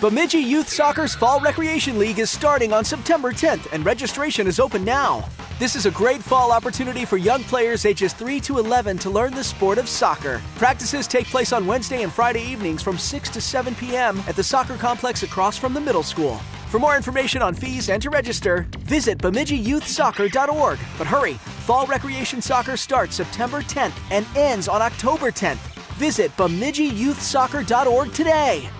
Bemidji Youth Soccer's Fall Recreation League is starting on September 10th and registration is open now. This is a great fall opportunity for young players ages 3 to 11 to learn the sport of soccer. Practices take place on Wednesday and Friday evenings from 6 to 7 p.m. at the soccer complex across from the middle school. For more information on fees and to register, visit BemidjiYouthSoccer.org. But hurry, Fall Recreation Soccer starts September 10th and ends on October 10th. Visit BemidjiYouthSoccer.org today.